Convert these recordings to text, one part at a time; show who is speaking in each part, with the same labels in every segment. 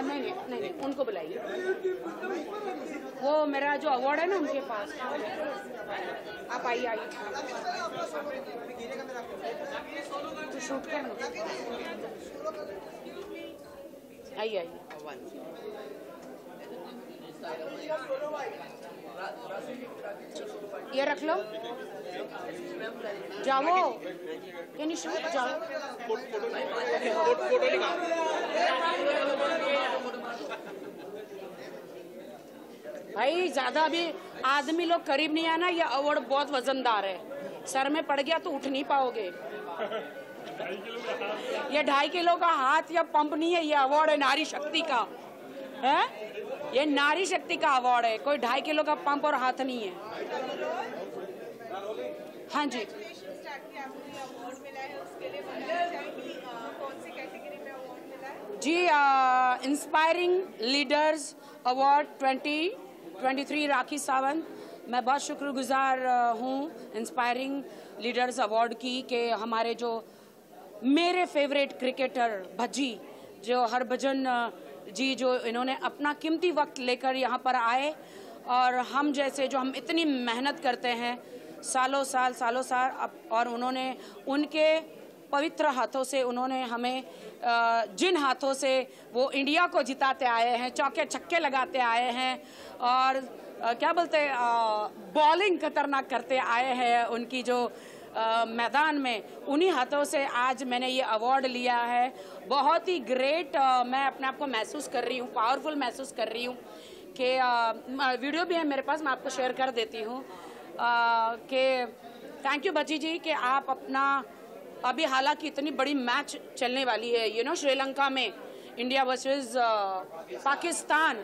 Speaker 1: हाँ नहीं नहीं नहीं नहीं उनको बुलाइए वो मेरा जो अवार्ड है ना उनके पास आप आइए आइए तो शूट कर आइए आइए ये रख लो जाओ जाओ भाई, ज़्यादा अभी आदमी लोग करीब नहीं आना, ये अवार्ड बहुत वजनदार है। सर में पड़ गया तो उठ नहीं पाओगे। ये ढाई किलो का हाथ, या पंप नहीं है, ये अवार्ड है नारी शक्ति का। है? ये नारी शक्ति का अवार्ड है। कोई ढाई किलो का पंप और हाथ नहीं है। हाँ जी। जी inspiring leaders award 2023 Rakhi Sawant मैं बहुत शुक्रगुजार हूँ इंस्पायरिंग लीडर्स अवार्ड की कि हमारे जो मेरे फेवरेट क्रिकेटर भज्जी, जो हरभजन जी, जो इन्होंने अपना कीमती वक्त लेकर यहाँ पर आए और हम जैसे जो हम इतनी मेहनत करते हैं, सालों साल सालों साल और उन्होंने उनके पवित्र हाथों से उन्होंने हमें जिन हाथों से वो इंडिया को जिताते आए हैं चौके छक्के लगाते आए हैं और क्या बोलते हैं बॉलिंग खतरनाक करते आए हैं उनकी जो अ, मैदान में उन्हीं हाथों से आज मैंने ये अवार्ड लिया है। बहुत ही ग्रेट आ, मैं अपने आप को महसूस कर रही हूँ पावरफुल महसूस कर रही हूँ कि वीडियो भी है मेरे पास मैं आपको शेयर कर देती हूँ। कि थैंक यू बची जी कि आप अपना अभी हालाँकि इतनी बड़ी मैच चलने वाली है यू नो श्रीलंका में इंडिया वर्सेस पाकिस्तान।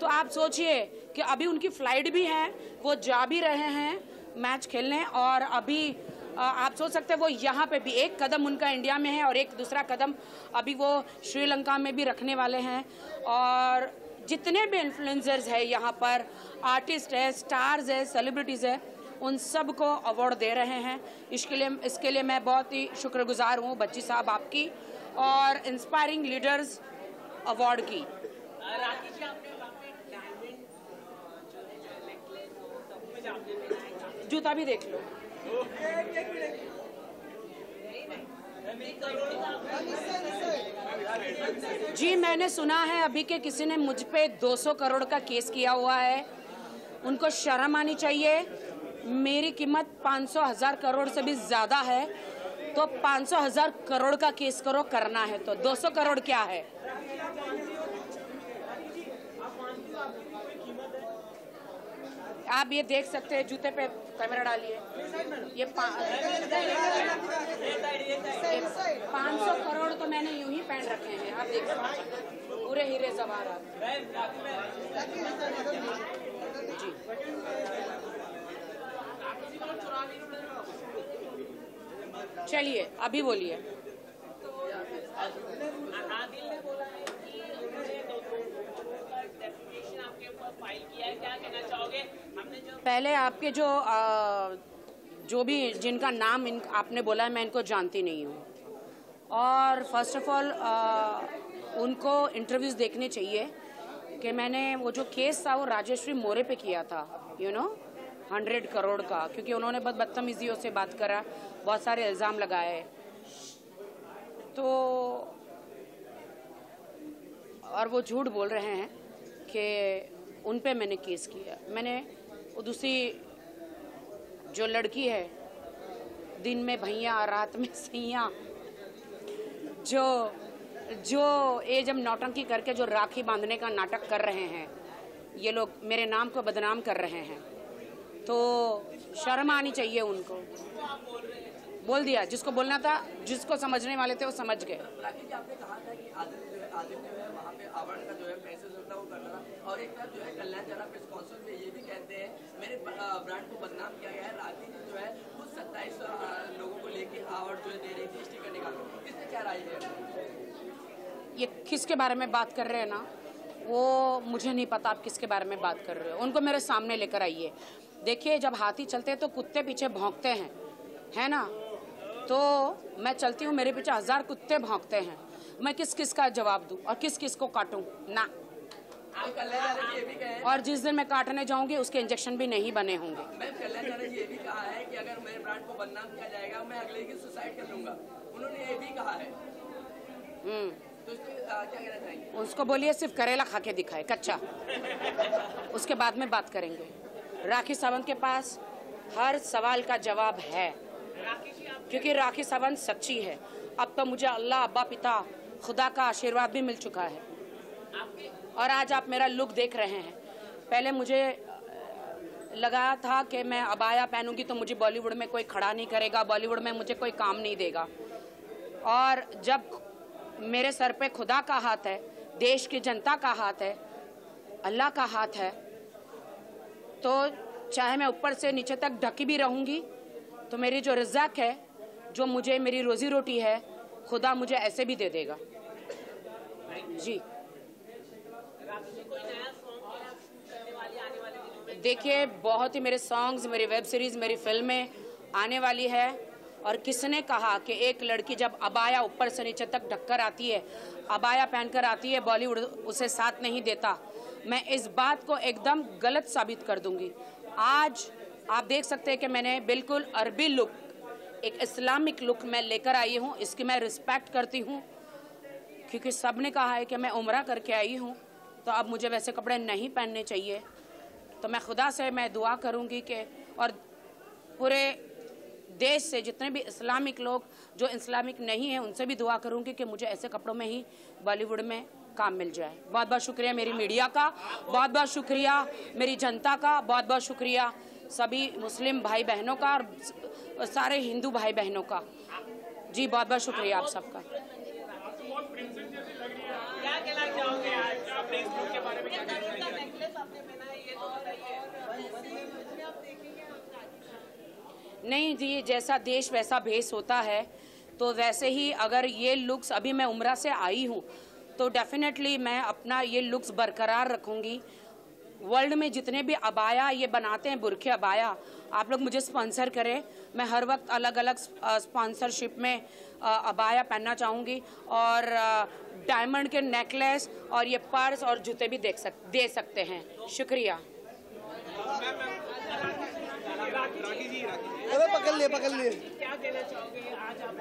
Speaker 1: तो आप सोचिए कि अभी उनकी फ़्लाइट भी है, वो जा भी रहे हैं मैच खेलने, और अभी आप सोच सकते हैं वो यहाँ पे भी एक कदम उनका इंडिया में है, और एक दूसरा कदम अभी वो श्रीलंका में भी रखने वाले हैं। और जितने भी इन्फ्लुएंसर्स है यहाँ पर आर्टिस्ट है स्टार्स है सेलिब्रिटीज़ है उन सबको अवार्ड दे रहे हैं। इसके लिए इसके लिए मैं बहुत ही शुक्रगुजार हूँ बच्ची साहब आपकी और इंस्पायरिंग लीडर्स अवार्ड की। जूता भी देख लो। जी मैंने सुना है अभी के किसी ने मुझ पे 200 करोड़ का केस किया हुआ है। उनको शर्म आनी चाहिए। मेरी कीमत 500 हज़ार करोड़ से भी ज़्यादा है तो 500 हज़ार करोड़ का केस करो, करना है तो। 200 करोड़ क्या है? आप ये देख सकते हैं, जूते पे कैमरा डालिए। ये पाँच सौ करोड़ तो मैंने यूँ ही पहन रखे हैं, आप देख सकते पूरे हीरे जवाहरात। जी चलिए अभी बोलिए
Speaker 2: आदिल ने बोला है कि उन्होंने दो दो करोड़ का डेफिकेशन आपके ऊपर फ़ाइल किया है क्या कहना चाहोगे अभी बोलिए।
Speaker 1: पहले आपके जो आ, जो भी जिनका नाम इन, आपने बोला है मैं इनको जानती नहीं हूँ। और फ़र्स्ट ऑफ़ ऑल उनको इंटरव्यूज़ देखने चाहिए कि मैंने वो जो केस था वो राजेश्वरी मोरे पे किया था you you know hundred crore का, क्योंकि उन्होंने बहुत बदतमीजियों से बात करा, बहुत सारे इल्ज़ाम लगाए। तो और वो झूठ बोल रहे हैं कि उन पे मैंने केस किया। मैंने दूसरी जो लड़की है, दिन में भैया, रात में सैया, जो जो ये जब नौटंकी करके जो राखी बांधने का नाटक कर रहे हैं, ये लोग मेरे नाम को बदनाम कर रहे हैं। तो शर्म आनी चाहिए उनको। बोल दिया जिसको बोलना था जिसको समझने वाले थे वो समझ गए।
Speaker 3: राकेश जी आपने कहा था कि आदित्य जो है आदित्य जो है वहाँ पे अवार्ड का जो है मैसेज होता है वो करना था। और एक तरफ़ जो है कल्याण जरा प्रेस काउंसिल में ये भी कहते हैं मेरे ब्रांड को बदनाम किया गया है। राखी जी जो है खुद सत्ताईस लोगों को लेके अवार्ड जो है दे रही थी स्टिकर निकाल इसमें क्या राय है
Speaker 1: ये किसके बारे में बात कर रहे हैं ना वो मुझे नहीं पता आप किसके बारे में बात कर रहे हो। उनको मेरे सामने लेकर आइए। देखिए जब हाथी चलते हैं तो कुत्ते पीछे भौंकते हैं है ना? तो मैं चलती हूँ मेरे पीछे हज़ार कुत्ते भौंकते हैं। मैं किस किस का जवाब दूँ और किस किस को काटूं? ना। और जिस दिन मैं काटने जाऊँगी उसके इंजेक्शन भी नहीं बने होंगे।
Speaker 3: ये भी कहा है कि अगर मेरे ब्रांड को बदनाम किया जाएगा मैं अगले दिन सुसाइड कर लूँगा। उन्होंने ये भी कहा है।
Speaker 1: हम्म।
Speaker 3: तो इस क्या कहना चाहेंगे?
Speaker 1: उसको बोलिए सिर्फ़ करेला खा के दिखाए कच्चा। उसके बाद में बात करेंगे। राखी सावंत के पास हर सवाल का जवाब है। क्योंकि राखी सावंत सच्ची है। अब तो मुझे अल्लाह, अब्बा, पिता, खुदा का आशीर्वाद भी मिल चुका है। और आज आप मेरा लुक देख रहे हैं। पहले मुझे लगा था कि मैं अबाया पहनूँगी तो मुझे बॉलीवुड में कोई खड़ा नहीं करेगा, बॉलीवुड में मुझे कोई काम नहीं देगा। और जब मेरे सर पे खुदा का हाथ है, देश की जनता का हाथ है, अल्लाह का हाथ है तो चाहे मैं ऊपर से नीचे तक ढकी भी रहूँगी तो मेरी जो रजाक है, जो मुझे मेरी रोजी रोटी है, खुदा मुझे ऐसे भी दे देगा। जी। देखिए, बहुत ही मेरे सॉन्ग्स मेरी वेब सीरीज़ मेरी फ़िल्में आने वाली है। और किसने कहा कि एक लड़की जब अबाया ऊपर से नीचे तक ढककर आती है, अबाया पहनकर आती है, बॉलीवुड उसे साथ नहीं देता, मैं इस बात को एकदम गलत साबित कर दूँगी। आज आप देख सकते हैं कि मैंने बिल्कुल अरबी लुक, एक इस्लामिक लुक मैं लेकर आई हूँ, इसकी मैं रिस्पेक्ट करती हूँ। क्योंकि सबने कहा है कि मैं उम्र करके आई हूँ तो अब मुझे वैसे कपड़े नहीं पहनने चाहिए। तो मैं खुदा से मैं दुआ करूँगी कि, और पूरे देश से जितने भी इस्लामिक लोग जो इस्लामिक नहीं है उनसे भी दुआ करूँगी कि मुझे ऐसे कपड़ों में ही बॉलीवुड में काम मिल जाए। बहुत बहुत शुक्रिया मेरी मीडिया का बहुत बहुत शुक्रिया मेरी जनता का बहुत बहुत शुक्रिया सभी मुस्लिम भाई बहनों का और सारे हिंदू भाई बहनों का। जी बहुत बहुत शुक्रिया आप सबका।
Speaker 2: क्या कहना चाहोगे आज अपने इस लुक के बारे में? क्या
Speaker 1: नहीं जी, जैसा देश वैसा भेस होता है तो वैसे ही अगर ये लुक्स अभी मैं उम्र से आई हूँ तो डेफिनेटली मैं अपना ये लुक्स बरकरार रखूँगी। वर्ल्ड में जितने भी अबाया, ये बनाते हैं, बुरखे अबाया, आप लोग मुझे स्पॉन्सर करें। मैं हर वक्त अलग अलग स्पॉन्सरशिप में अबाया पहनना चाहूँगी और डायमंड के नेकलेस और ये पर्स और जूते भी देख सक, दे सकते हैं। शुक्रिया।
Speaker 4: अरे पकड़ लिए पकड़ लिए
Speaker 2: क्या कहना चाहोगे आज आप?